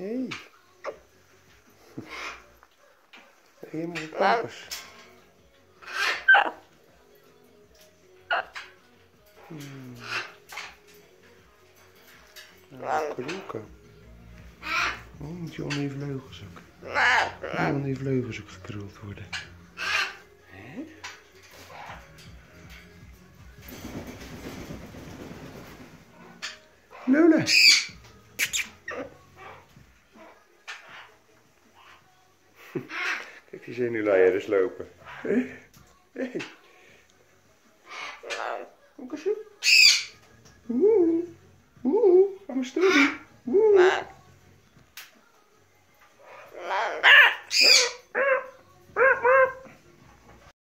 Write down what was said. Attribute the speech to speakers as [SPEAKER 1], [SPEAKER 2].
[SPEAKER 1] Hé. Helemaal pampers. Hmm. Nou, Kroeken. Oh, moet je onder je vleugels ook. Oh, onder je vleugels ook gekruld worden. Hè? Kijk die zenuwleierders lopen. Hé. hé. Kom eens Oeh. Oeh. Ga maar stoelen.